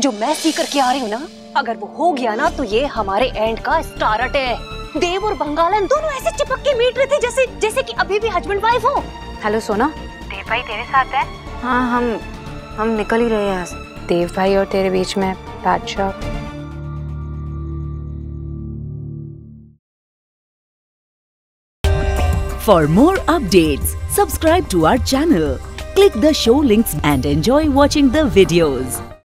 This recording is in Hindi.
जो मैं सी करके आ रही हूँ ना अगर वो हो गया ना तो ये हमारे एंड का स्टार्ट है। देव और बंगालन दोनों ऐसे चिपक के मीट रहे थे जैसे जैसे कि अभी भी हस्बैंड वाइफ हो। हेलो सोना। देव भाई तेरे साथ है? हाँ हम हम निकल ही रहे हैं देव भाई और तेरे बीच में बादशाह। For more updates, subscribe to our channel, click the show links and enjoy watching the videos.